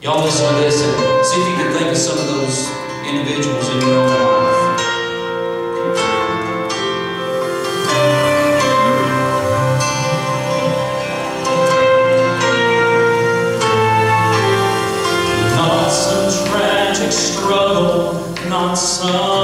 Y'all listen to this and see if you can think of some of those individuals in your own life. Not some